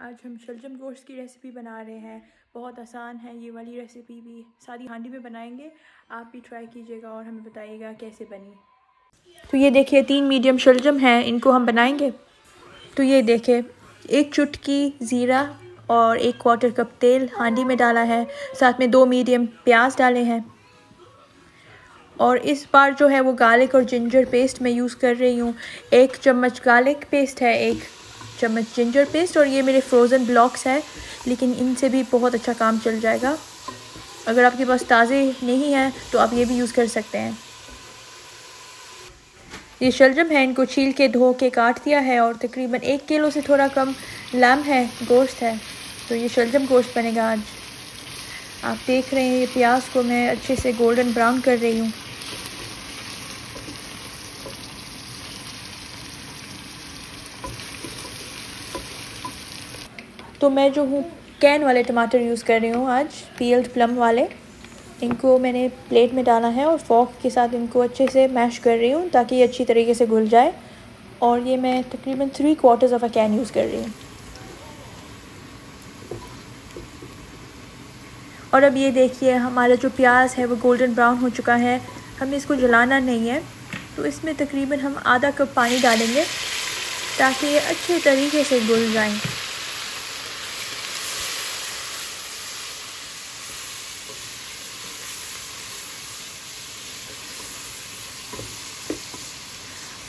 आज हम शलजम गोश्त की रेसिपी बना रहे हैं। बहुत आसान है ये वाली रेसिपी भी। सादी हांडी में बनाएँगे। आप भी ट्राई कीजिएगा और हमें बताइएगा कैसे बनी। तो ये देखिए, तीन मीडियम शलजम हैं, इनको हम बनाएँगे। तो ये देखिए, एक चुटकी ज़ीरा और एक क्वार्टर कप तेल हांडी में डाला है। साथ में दो मीडियम प्याज डाले हैं। और इस बार जो है वो गार्लिक और जिंजर पेस्ट मैं यूज़ कर रही हूँ। एक चम्मच गार्लिक पेस्ट है, एक चम्मच जिंजर पेस्ट और ये मेरे फ्रोज़न ब्लॉक्स है, लेकिन इनसे भी बहुत अच्छा काम चल जाएगा। अगर आपके पास ताज़े नहीं हैं तो आप ये भी यूज़ कर सकते हैं। ये शलजम है, इनको छील के, धो के काट दिया है और तकरीबन एक किलो से थोड़ा कम लैम है, गोश्त है। तो ये शलजम गोश्त बनेगा आज। आप देख रहे हैं, ये प्याज को मैं अच्छे से गोल्डन ब्राउन कर रही हूँ। तो मैं जो हूँ, कैन वाले टमाटर यूज़ कर रही हूँ आज पील्ड प्लम वाले। इनको मैंने प्लेट में डाला है और फॉक के साथ इनको अच्छे से मैश कर रही हूँ ताकि ये अच्छी तरीके से घुल जाए। और ये मैं तकरीबन three quarters of a can use कर रही हूँ। और अब ये देखिए, हमारा जो प्याज है वो गोल्डन ब्राउन हो चुका है। हमें इसको जलाना नहीं है तो इसमें तकरीबन हम आधा कप पानी डालेंगे ताकि ये अच्छे तरीके से घुल जाएँ।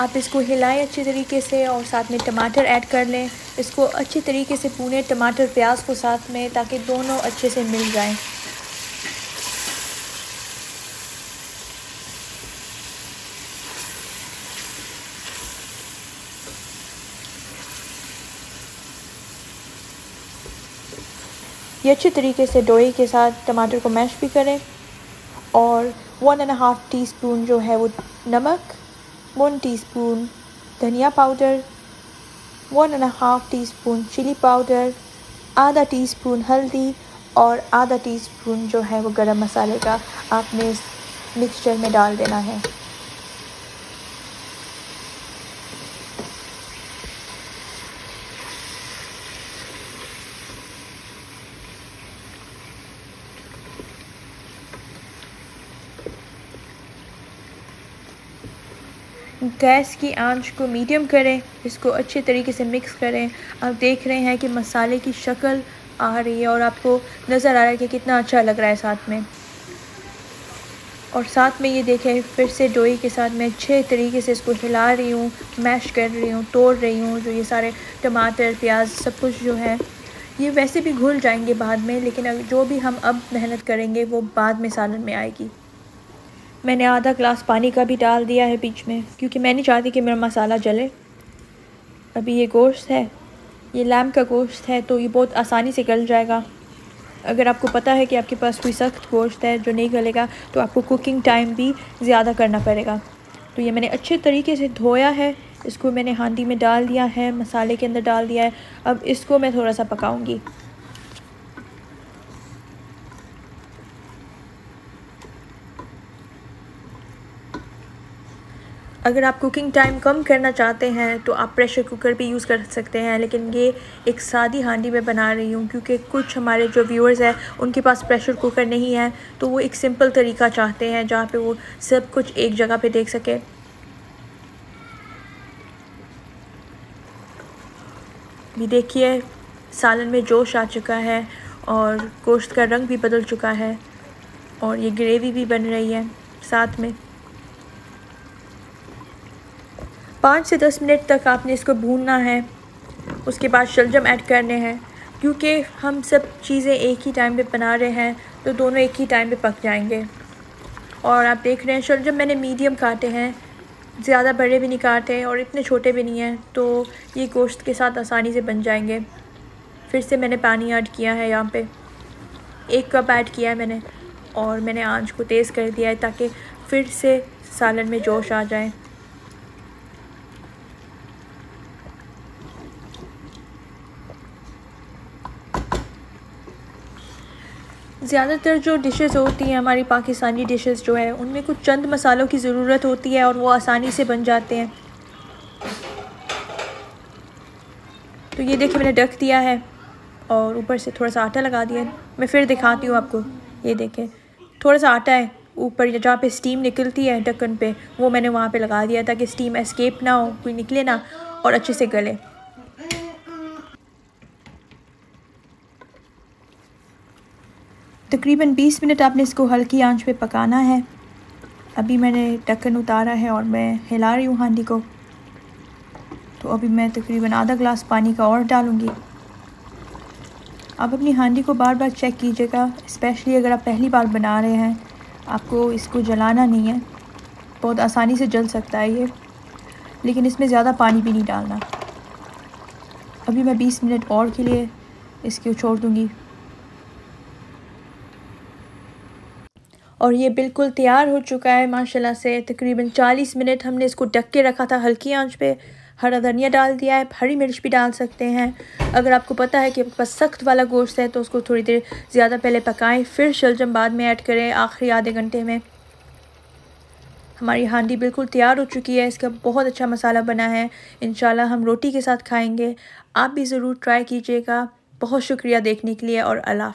आप इसको हिलाएँ अच्छी तरीके से और साथ में टमाटर ऐड कर लें। इसको अच्छी तरीके से पूने टमाटर प्याज को साथ में ताकि दोनों अच्छे से मिल जाएँ। ये अच्छी तरीके से डोई के साथ टमाटर को मैश भी करें और one and half teaspoon जो है वो नमक वन टी स्पून धनिया powder one and half teaspoon chilli powder आधा टी स्पून हल्दी और आधा टी स्पून जो है वो गरम मसाले का आपने इस मिक्सचर में डाल देना है। गैस की आँच को मीडियम करें, इसको अच्छे तरीके से मिक्स करें। आप देख रहे हैं कि मसाले की शक्ल आ रही है और आपको नज़र आ रहा है कि कितना अच्छा लग रहा है साथ में। और साथ में ये देखें, फिर से डोई के साथ मैं अच्छे तरीके से इसको हिला रही हूँ, मैश कर रही हूँ, तोड़ रही हूँ, जो ये सारे टमाटर, प्याज, सब कुछ जो है, ये वैसे भी घुल जाएँगे बाद में, लेकिन जो भी हम अब मेहनत करेंगे वो बाद में सालन में आएगी। मैंने आधा ग्लास पानी का भी डाल दिया है बीच में, क्योंकि मैं नहीं चाहती कि मेरा मसाला जले। अभी ये गोश्त है, ये लैम का गोश्त है तो ये बहुत आसानी से गल जाएगा। अगर आपको पता है कि आपके पास कोई सख्त गोश्त है जो नहीं गलेगा तो आपको कुकिंग टाइम भी ज़्यादा करना पड़ेगा। तो ये मैंने अच्छे तरीके से धोया है, इसको मैंने हांडी में डाल दिया है, मसाले के अंदर डाल दिया है। अब इसको मैं थोड़ा सा पकाऊँगी। अगर आप कुकिंग टाइम कम करना चाहते हैं तो आप प्रेशर कुकर भी यूज़ कर सकते हैं, लेकिन ये एक सादी हांडी में बना रही हूँ, क्योंकि कुछ हमारे जो व्यूअर्स हैं, उनके पास प्रेशर कुकर नहीं है तो वो एक सिंपल तरीका चाहते हैं, जहाँ पे वो सब कुछ एक जगह पे देख सके। ये देखिए, सालन में जोश आ चुका है और गोश्त का रंग भी बदल चुका है और ये ग्रेवी भी बन रही है साथ में। पाँच से दस मिनट तक आपने इसको भूनना है, उसके बाद शलजम ऐड करने हैं। क्योंकि हम सब चीज़ें एक ही टाइम पे बना रहे हैं तो दोनों एक ही टाइम पे पक जाएँगे। और आप देख रहे हैं, शलजम मैंने मीडियम काटे हैं, ज़्यादा बड़े भी नहीं काटे और इतने छोटे भी नहीं हैं तो ये गोश्त के साथ आसानी से बन जाएँगे। फिर से मैंने पानी ऐड किया है यहाँ पे। एक कप ऐड किया है मैंने और मैंने आँच को तेज़ कर दिया है ताकि फिर से सालन में जोश आ जाए। ज़्यादातर जो डिशेस होती हैं, हमारी पाकिस्तानी डिशेस जो है, उनमें कुछ चंद मसालों की ज़रूरत होती है और वो आसानी से बन जाते हैं। तो ये देखिए, मैंने ढक दिया है और ऊपर से थोड़ा सा आटा लगा दिया मैं फिर दिखाती हूँ आपको। ये देखें, थोड़ा सा आटा है ऊपर, जहाँ पे स्टीम निकलती है ढक्कन पे, वो मैंने वहाँ पे लगा दिया ताकि स्टीम एस्केप ना हो, कोई निकले ना और अच्छे से गले। तकरीबन 20 मिनट आपने इसको हल्की आँच पे पकाना है। अभी मैंने ढक्कन उतारा है और मैं हिला रही हूँ हांडी को। तो अभी मैं तकरीबन आधा ग्लास पानी का और डालूँगी। आप अपनी हांडी को बार बार चेक कीजिएगा, स्पेशली अगर आप पहली बार बना रहे हैं। आपको इसको जलाना नहीं है। बहुत आसानी से जल सकता है ये। लेकिन इसमें ज़्यादा पानी भी नहीं डालना। अभी मैं 20 मिनट और के लिए इसको छोड़ दूँगी। और ये बिल्कुल तैयार हो चुका है, माशाल्लाह से। तकरीबन 40 मिनट हमने इसको ढक के रखा था, हल्की आँच पे। हरा धनिया डाल दिया है, हरी मिर्च भी डाल सकते हैं। अगर आपको पता है कि आपके पास सख्त वाला गोश्त है तो उसको थोड़ी देर ज़्यादा पहले पकाएँ, फिर शलजम बाद में ऐड करें आखिरी आधे घंटे में। हमारी हांडी बिल्कुल तैयार हो चुकी है, इसका बहुत अच्छा मसाला बना है। इन हम रोटी के साथ खाएँगे। आप भी ज़रूर ट्राई कीजिएगा। बहुत शुक्रिया देखने के लिए और अल्लाह